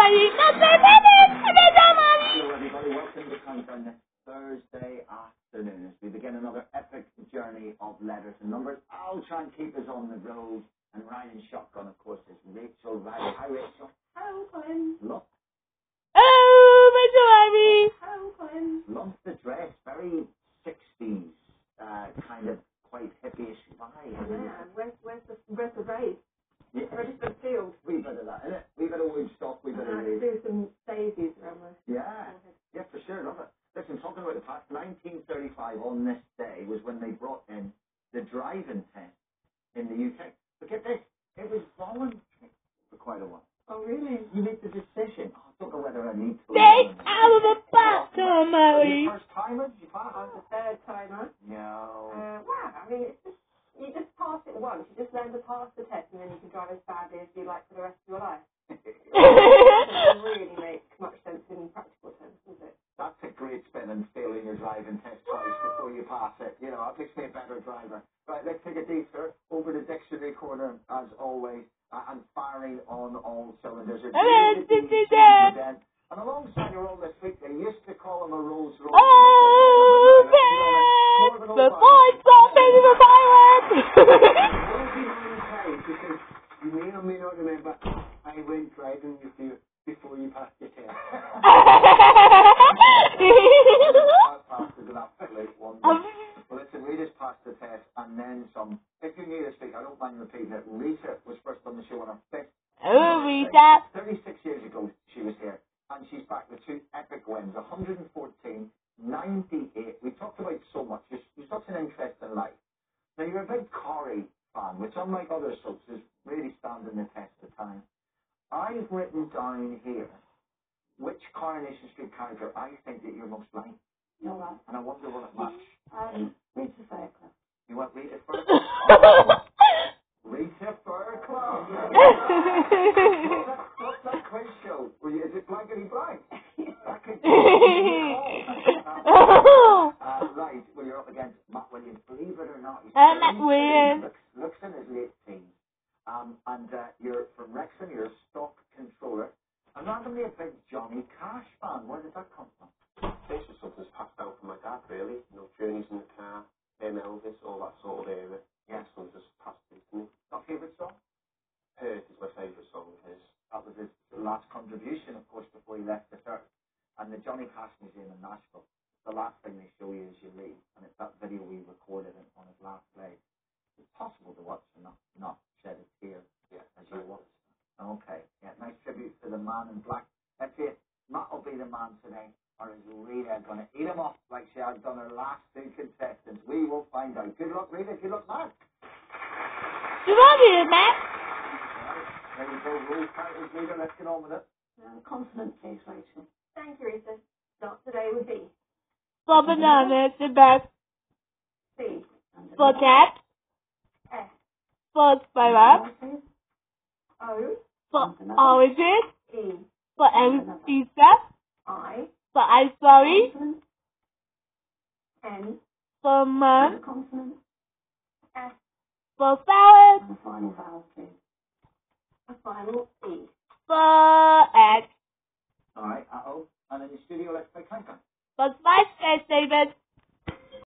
Hello, everybody. Welcome to Countdown this Thursday afternoon as we begin another epic journey of letters and numbers. I'll try and keep us on the road. And riding shotgun, of course, is Rachel Riley. Hi, Rachel. Hello, Colin. Look, Oh, Mr. Ivy. Hello, Colin. loves the dress. Very 60s, uh, kind of quite hippie-ish vibe. Yeah, where's, where's the, where's the. Registered field. We bit of that, innit? We bit of Woodstock, we bit of Uh, rave. do some daisies around my Yeah. forehead. Yeah, for sure. Love it. Listen, talking about the past, 1935 on this day was when they brought in the driving test in the UK. But get this, it was voluntary for quite a while. Oh, really? You made the decision. Oh, I don't know whether I need to. Stay out of the bathroom, Are you Mary. first timer? Did you pass? I'm the third timer. No. Uh, wow, I mean, it's just, you just pass it once. You just learn to pass the test and then you can drive as badly as you like for the rest of your life. It doesn't really make much sense in practical terms, does it? That's a great spin and failing your driving test twice before you pass it. You know, that makes me a better driver. Right, let's take a detour over the dictionary corner as always uh, and firing on all cylinders. Hello, David D. this is Stephen Ed. again. And alongside her all this week, they used to call him a Rolls Royce. Oh, More the old boys man. dropping the silence. Don't be unkind because you may or may not remember I went driving with you If you're new this week, I don't mind repeating it. Rita was first on the show on her fifth. oh, Rita. 36 years ago, she was here. And she's back with two epic wins 114, 98. We talked about so much. You're, you're such an interesting life. Now, you're a big Corrie fan, which, unlike other soaps, is really standing the test of time. I've written down here which Coronation Street character I think that you're most like. You're right. And I wonder what it match. Um, Rita Fairclough. You want Rita first? Were is uh, up against Matt Williams. Believe it or not, Uh, Matt Williams. Looks, in his late teens. Um, and uh, you're from. You're a stock controller. And randomly a big Johnny Cash fan. Where did that come from? This was something that's passed down from my dad, really. Know, journeys in the car, M. Elvis, all that sort of area. Yeah. This one just passed through to me. Not favourite song? Hurt is my favourite song of his. That was his last contribution, of course, before he left this earth. And the Johnny Cash Museum in Nashville, the last thing they show you as you leave, and it's that video we recorded on his last leg. It's possible to watch and not, not shed a tear Yeah. as you watch. Okay, yeah, nice tribute to the man in black. That's it. Matt will be the man today, or is Rita going to eat him up like she has done her last two contestants? We will find out. Good luck, Rita. Good luck, Matt. You love you, Matt. There you go. Roll titles, Rita. Let's get on with it. Uh, consonant, please, Rachel. Thank you, Rita. Start today with B. For bananas, the best. C. For cat. S. For spiral. O. For oranges. E. For pizza. For ice sorry. N. For. S. For. And final vowel, please. A final E. For